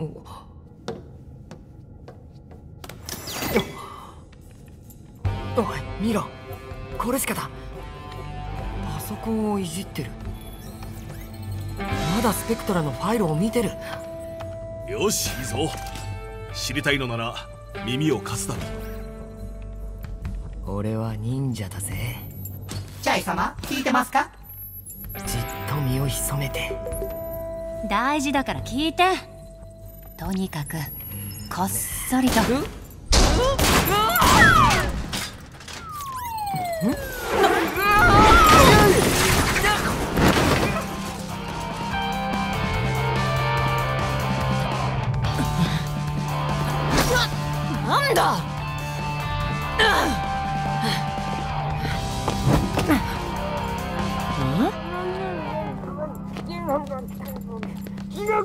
おい見ろこれしかだ。パソコンをいじってる。まだスペクトラのファイルを見てる。よしいいぞ。知りたいのなら耳を貸すだろ。俺は忍者だぜ。チャイ様聞いてますか？じっと身を潜めて。大事だから聞いてとにかくこっそりと。なんだ？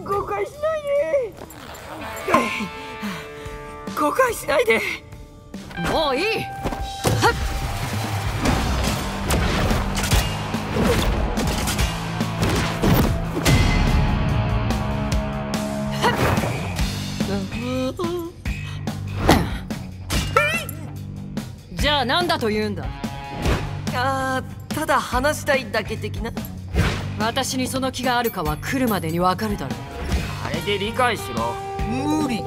誤解しないで誤解しないで。もういい。じゃあ何だと言うんだ？あーただ話したいだけ的な。私にその気があるかは来るまでにわかるだろう。あれで理解しろ無理。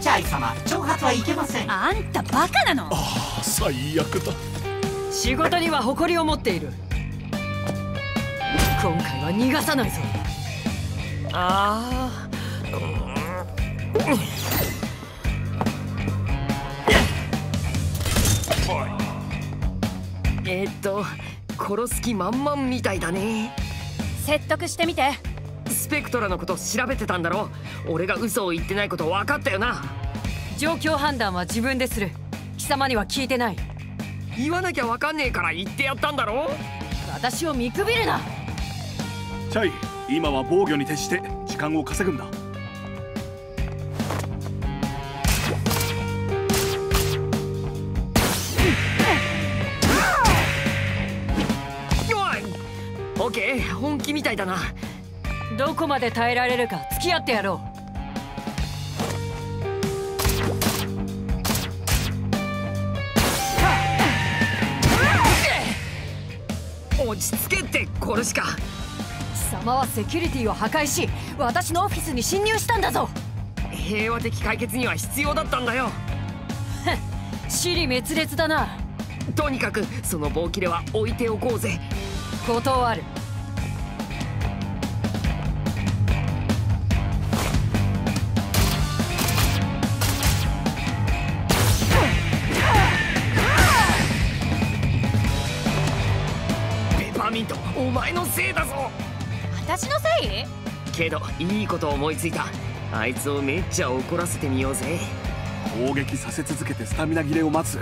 チャイ様挑発はいけません。あんたバカなの？ああ最悪だ。仕事には誇りを持っている。今回は逃がさないぞ。あーえーっと殺す気満々みたいだね。説得してみてスペクトラのこと調べてたんだろ？俺が嘘を言ってないこと分かったよな。状況判断は自分でする。貴様には聞いてない。言わなきゃ分かんねえから言ってやったんだろ？私を見くびるな。チャイ今は防御に徹して時間を稼ぐんだ。おい。オッケー本気みたいだなどこまで耐えられるか付き合ってやろう。落ち着けってこれしか。貴様はセキュリティを破壊し私のオフィスに侵入したんだぞ。平和的解決には必要だったんだよ。死に滅裂だな。とにかくその棒切れは置いておこうぜ。断る私のせい？けどいいこと思いついた。あいつをめっちゃ怒らせてみようぜ。攻撃させ続けてスタミナ切れを待つ。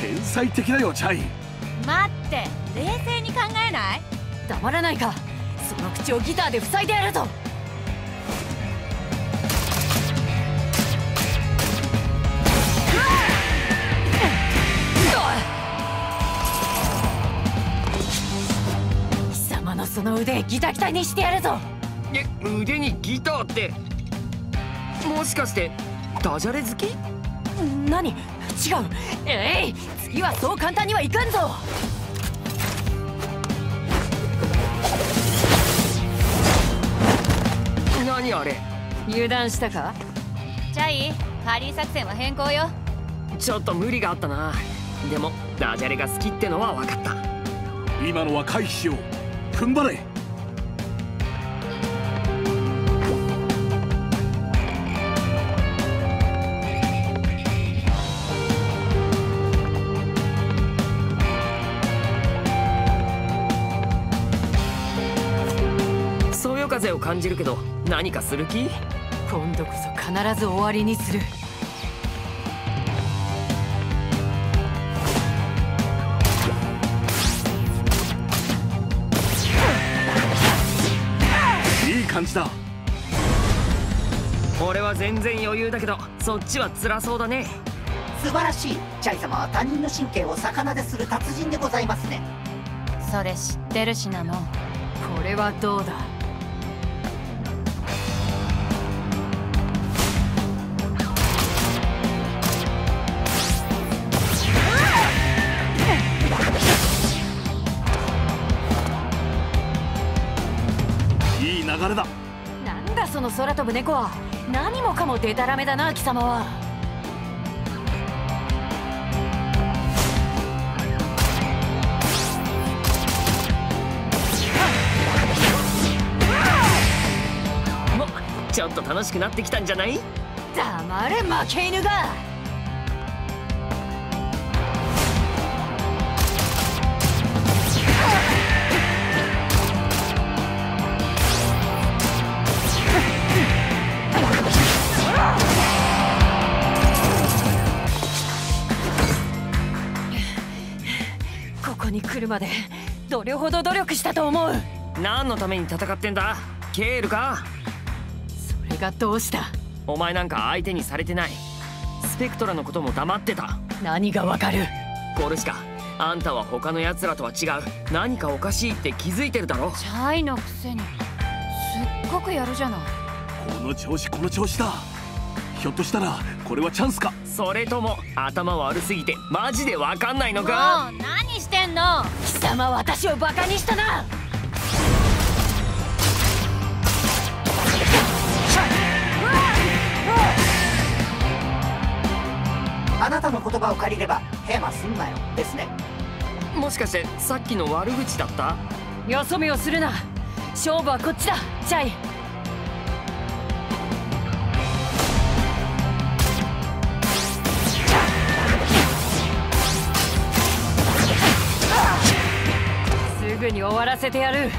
天才的だよチャイ。待って冷静に考えない？黙らないか。その口をギターで塞いでやるぞその腕ギタギタにしてやるぞ。え腕にギターって。もしかしてダジャレ好き？何？違う。えい次はそう簡単にはいかんぞ。何あれ？油断したか？チャイカリー作戦は変更よ。ちょっと無理があったな。でもダジャレが好きってのは分かった。今のは回避しよう踏ん張れ。そよ風を感じるけど何かする気？今度こそ必ず終わりにするじだ。俺は全然余裕だけどそっちは辛そうだね。素晴らしい。チャイ様は他人の神経を逆なでする達人でございますね。それ知ってるしなもんこれはどうだ？流れだ？なんだその空飛ぶ猫は。何もかもデタラメだな貴様は。ちょっと楽しくなってきたんじゃない？黙れ負け犬がるまでどれほど努力したと思う？何のために戦ってんだ？ケールか？それがどうした？お前なんか相手にされてない。スペクトラのことも黙ってた。何がわかる？コルシカあんたは他の奴らとは違う。何かおかしいって気づいてるだろ。チャイのくせに。すっごくやるじゃない。この調子この調子だ。ひょっとしたらこれはチャンスか。それとも頭悪すぎてマジでわかんないのか？もう何して貴様私をバカにしたな。あなたの言葉を借りればヘマすんなよ。ですね。もしかしてさっきの悪口だった？よそ見をするな。勝負はこっちだ。チャイルに終わらせてやる。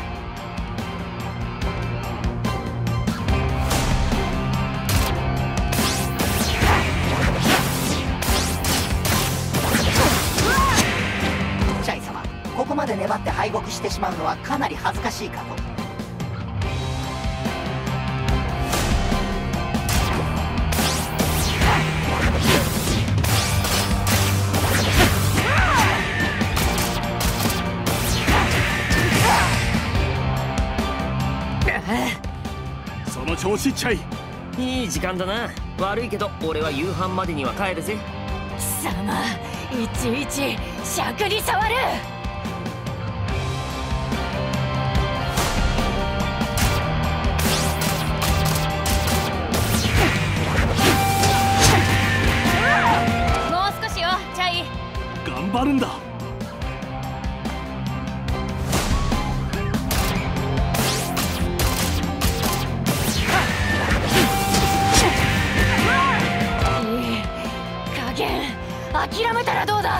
チャイ様ここまで粘って敗北してしまうのはかなり恥ずかしいかと。その調子チャイいい時間だな。悪いけど俺は夕飯までには帰るぜ。貴様いちいち尺に触る。もう少しよチャイ。頑張るんだ諦めたらどうだ？